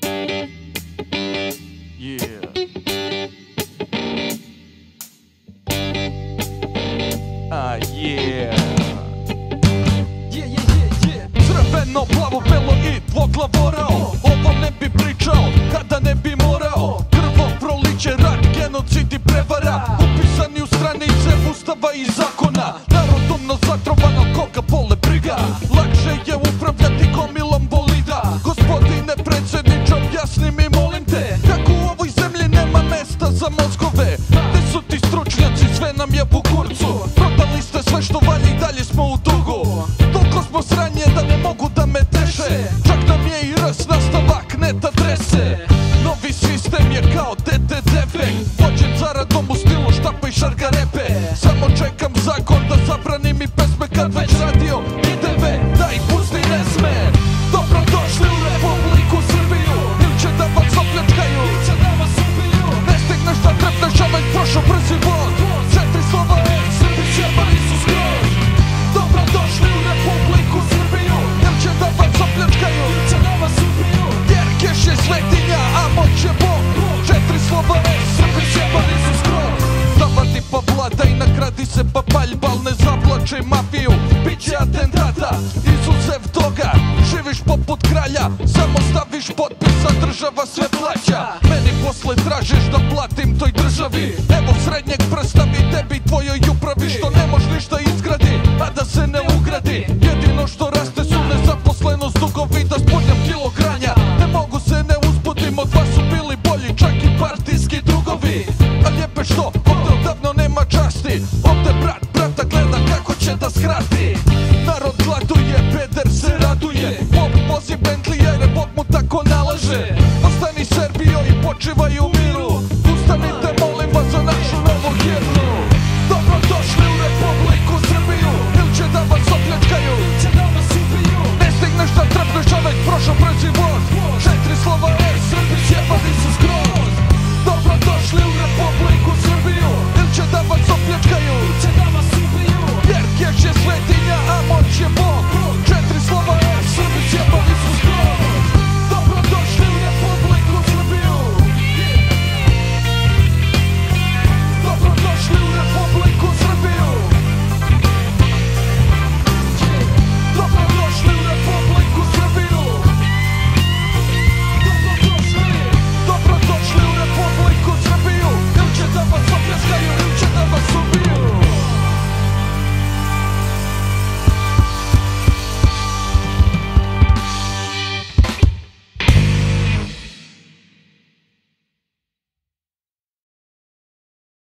Yeah. Ah, yeah. Crveno, plavo, belo i dvoglavorao Ovo ne bi pričao kada ne bi morao Krvo proliče, rat, genocid i prevara Upisani u stranice ustava i zakona za mozgove Gde su ti stručnjaci, sve nam je u kurcu. Prodali ste sve što valja i dalje smo u dugu. Toliko smo sranje da ne mogu da me teše. Čak nam je i rs nastavak net adrese Novi sistem je kao DD defekt Vođen zaradom u stilu štapa i šargarepe Samo čekam zakon da zabrani mi pesme zapalj balne zavlače mafiju Biće atentata, izuzev toga Živiš poput kralja, samo staviš potpisa država sve plaća. Meni posle tražiš da platim toj državi. Evo srednjeg prsta mi tebi tvojoj upravi Što ne moš ništa izgradi, a da se ne ugradi. Jedino što raste su nezaposlenost dugovi Da spodnjam kilo granja, ne mogu se ne uzbudim Od vas su bili bolji, čak i partijski drugovi. A lijepe što, ovdje odavno nema časti.